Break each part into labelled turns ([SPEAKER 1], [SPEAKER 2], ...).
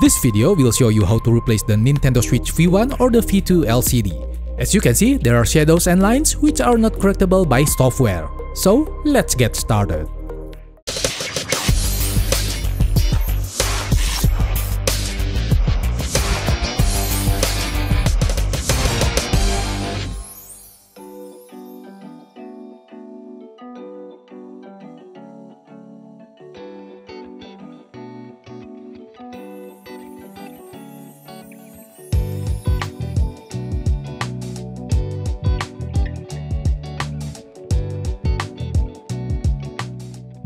[SPEAKER 1] This video will show you how to replace the Nintendo Switch V1 or the V2 LCD. As you can see, there are shadows and lines which are not correctable by software. So, let's get started.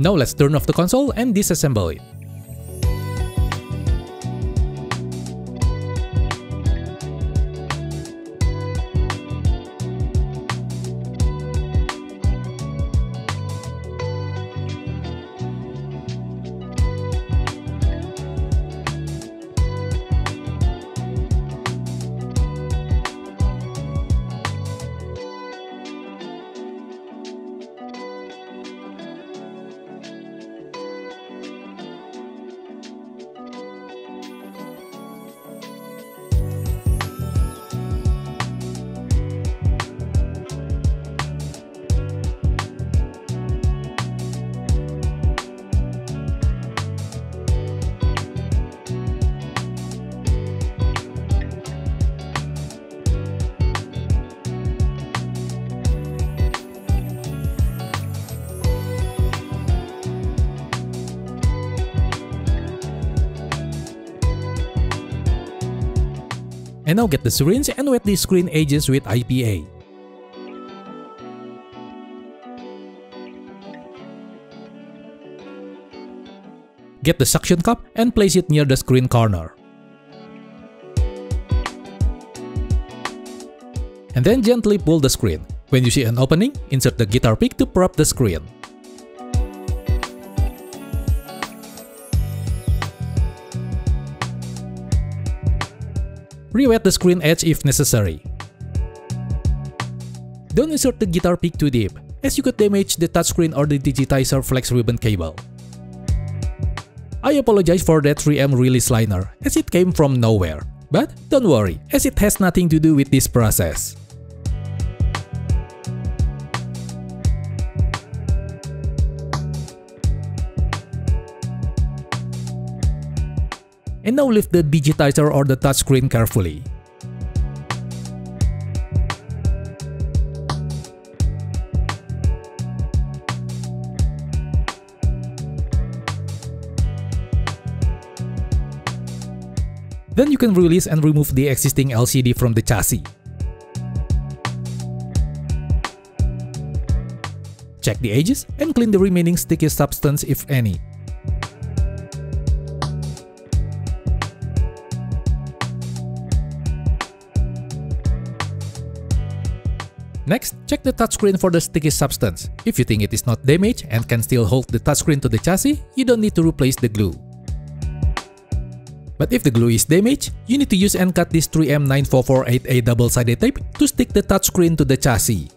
[SPEAKER 1] Now let's turn off the console and disassemble it. And now get the syringe and wet the screen edges with IPA. Get the suction cup and place it near the screen corner. And then gently pull the screen. When you see an opening, insert the guitar pick to prop the screen. Re-wet the screen edge if necessary. Don't insert the guitar pick too deep, as you could damage the touchscreen or the digitizer flex ribbon cable. I apologize for that 3M release liner, as it came from nowhere. But don't worry, as it has nothing to do with this process. And now lift the digitizer or the touchscreen carefully. Then you can release and remove the existing LCD from the chassis. Check the edges and clean the remaining sticky substance if any. Next, check the touchscreen for the sticky substance. If you think it is not damaged and can still hold the touchscreen to the chassis, you don't need to replace the glue. But if the glue is damaged, you need to use and cut this 3M9448A double-sided tape to stick the touchscreen to the chassis.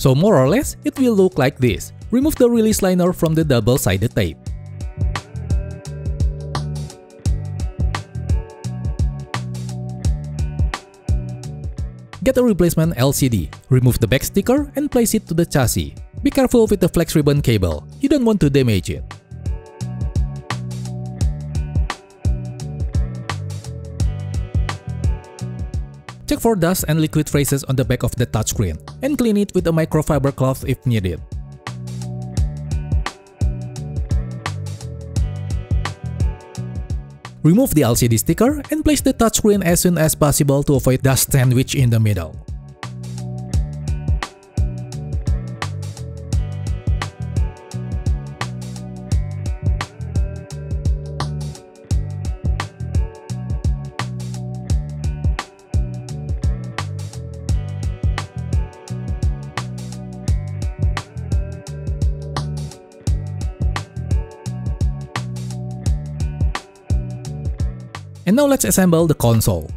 [SPEAKER 1] So more or less, it will look like this. Remove the release liner from the double-sided tape. A replacement LCD, remove the back sticker and place it to the chassis. Be careful with the flex ribbon cable, you don't want to damage it. Check for dust and liquid traces on the back of the touchscreen, and clean it with a microfiber cloth if needed. Remove the LCD sticker and place the touchscreen as soon as possible to avoid dust sandwich in the middle. And now let's assemble the console.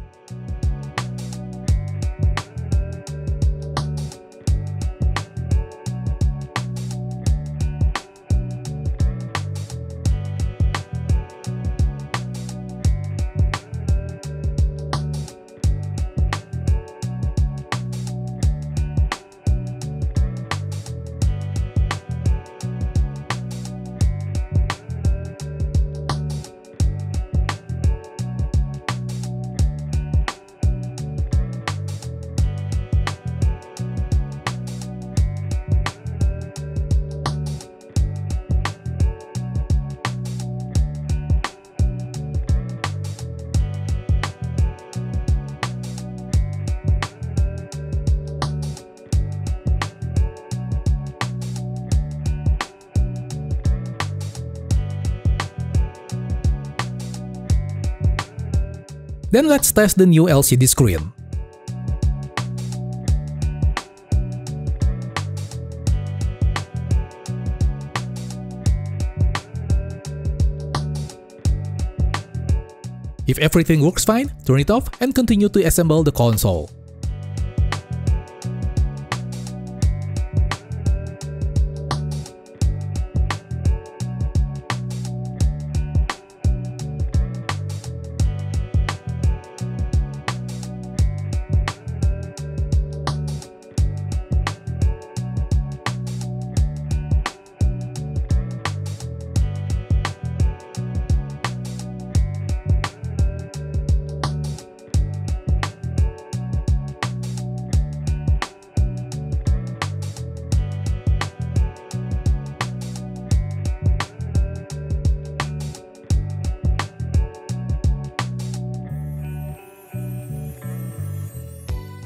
[SPEAKER 1] Then let's test the new LCD screen. If everything works fine, turn it off and continue to assemble the console.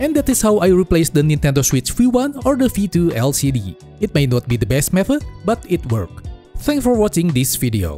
[SPEAKER 1] And that is how I replaced the Nintendo Switch V1 or the V2 LCD. It may not be the best method, but it worked. Thanks for watching this video.